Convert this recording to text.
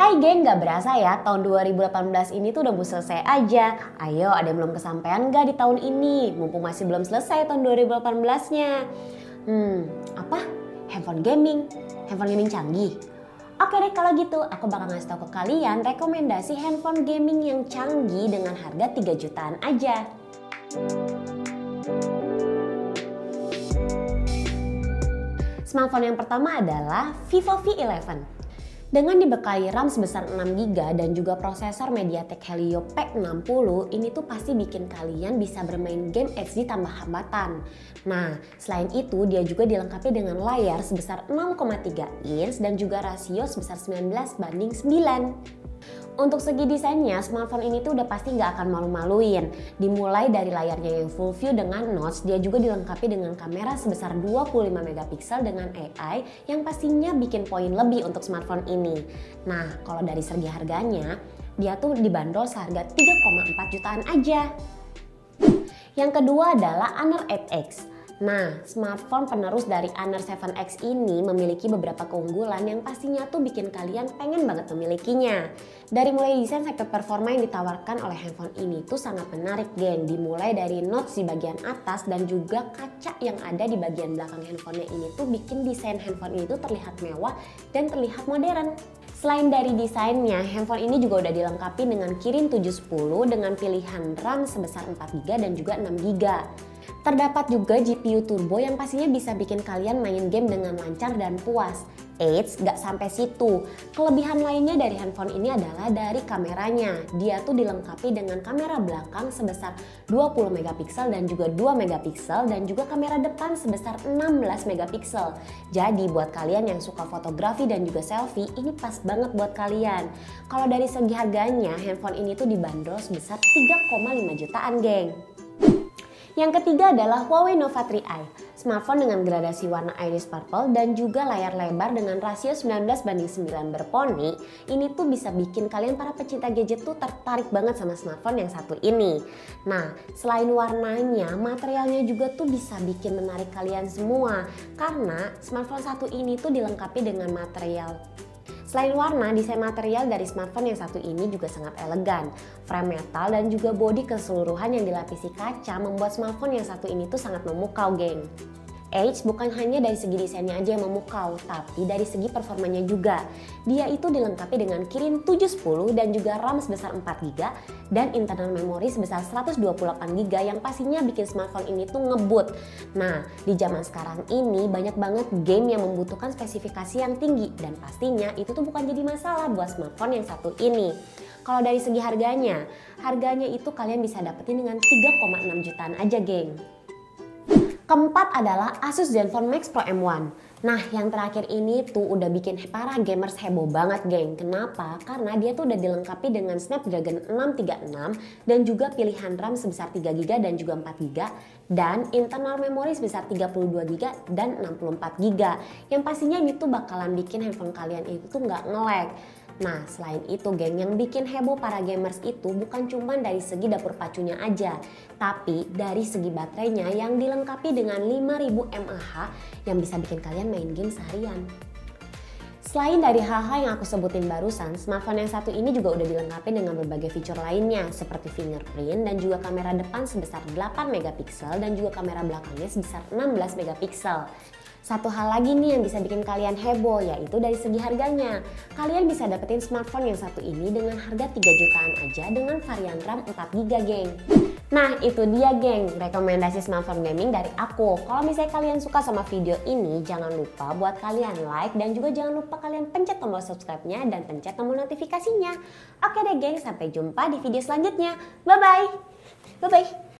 Hai geng, gak berasa ya tahun 2018 ini tuh udah mau selesai aja. Ayo, ada yang belum kesampaian gak di tahun ini? Mumpung masih belum selesai tahun 2018-nya. Hmm, apa? Handphone gaming? Handphone gaming canggih? Oke deh kalau gitu, aku bakal ngasih tau ke kalian rekomendasi handphone gaming yang canggih dengan harga 3 jutaan aja. Smartphone yang pertama adalah Vivo V11. Dengan dibekali RAM sebesar 6GB dan juga prosesor MediaTek Helio P60, ini tuh pasti bikin kalian bisa bermain game HD tambah hambatan. Nah, selain itu dia juga dilengkapi dengan layar sebesar 6,3 inch dan juga rasio sebesar 19 banding 9. Untuk segi desainnya, smartphone ini tuh udah pasti nggak akan malu-maluin. Dimulai dari layarnya yang full view dengan notch, dia juga dilengkapi dengan kamera sebesar 25 megapiksel dengan AI yang pastinya bikin poin lebih untuk smartphone ini. Nah, kalau dari segi harganya, dia tuh dibanderol seharga 3,4 jutaan aja. Yang kedua adalah Honor 8X. Nah, smartphone penerus dari Honor 7X ini memiliki beberapa keunggulan yang pastinya tuh bikin kalian pengen banget memilikinya. Dari mulai desain sampai performa yang ditawarkan oleh handphone ini tuh sangat menarik geng. Dimulai dari notch di bagian atas dan juga kaca yang ada di bagian belakang handphonenya ini tuh bikin desain handphone ini tuh terlihat mewah dan terlihat modern. Selain dari desainnya, handphone ini juga udah dilengkapi dengan Kirin 710 dengan pilihan RAM sebesar 4GB dan juga 6GB. Terdapat juga GPU turbo yang pastinya bisa bikin kalian main game dengan lancar dan puas. Eits, gak sampai situ. Kelebihan lainnya dari handphone ini adalah dari kameranya. Dia tuh dilengkapi dengan kamera belakang sebesar 20 megapiksel dan juga 2 megapiksel dan juga kamera depan sebesar 16 megapiksel. Jadi buat kalian yang suka fotografi dan juga selfie, ini pas banget buat kalian. Kalau dari segi harganya, handphone ini tuh dibanderol sebesar 3,5 jutaan, geng. Yang ketiga adalah Huawei Nova 3i. Smartphone dengan gradasi warna iris purple dan juga layar lebar dengan rasio 19 banding 9 berponi. Ini tuh bisa bikin kalian para pecinta gadget tuh tertarik banget sama smartphone yang satu ini. Nah, selain warnanya, materialnya juga tuh bisa bikin menarik kalian semua. Karena smartphone satu ini tuh dilengkapi dengan material Selain warna, desain material dari smartphone yang satu ini juga sangat elegan. Frame metal dan juga bodi keseluruhan yang dilapisi kaca membuat smartphone yang satu ini tuh sangat memukau, geng. Edge bukan hanya dari segi desainnya aja yang memukau, tapi dari segi performanya juga. Dia itu dilengkapi dengan Kirin 710 dan juga RAM sebesar 4GB dan internal memori sebesar 128GB yang pastinya bikin smartphone ini tuh ngebut. Nah, di zaman sekarang ini banyak banget game yang membutuhkan spesifikasi yang tinggi dan pastinya itu tuh bukan jadi masalah buat smartphone yang satu ini. Kalau dari segi harganya, harganya itu kalian bisa dapetin dengan 3,6 jutaan aja, geng. Keempat adalah Asus Zenfone Max Pro M1. Nah yang terakhir ini tuh udah bikin para gamers heboh banget geng. Kenapa? Karena dia tuh udah dilengkapi dengan Snapdragon 636 dan juga pilihan RAM sebesar 3GB dan juga 4GB dan internal memori sebesar 32GB dan 64GB. Yang pastinya ini tuh bakalan bikin handphone kalian itu tuh nggak nge-lag. Nah, selain itu geng yang bikin heboh para gamers itu bukan cuma dari segi dapur pacunya aja, tapi dari segi baterainya yang dilengkapi dengan 5000 mAh yang bisa bikin kalian main game seharian. Selain dari hal-hal yang aku sebutin barusan, smartphone yang satu ini juga udah dilengkapi dengan berbagai fitur lainnya seperti fingerprint dan juga kamera depan sebesar 8 megapiksel dan juga kamera belakangnya sebesar 16 megapiksel. Satu hal lagi nih yang bisa bikin kalian heboh yaitu dari segi harganya. Kalian bisa dapetin smartphone yang satu ini dengan harga 3 jutaan aja dengan varian RAM 4GB geng. Nah itu dia geng rekomendasi smartphone gaming dari aku. Kalau misalnya kalian suka sama video ini jangan lupa buat kalian like dan juga jangan lupa kalian pencet tombol subscribe-nya dan pencet tombol notifikasinya. Oke deh geng sampai jumpa di video selanjutnya. Bye bye. Bye bye.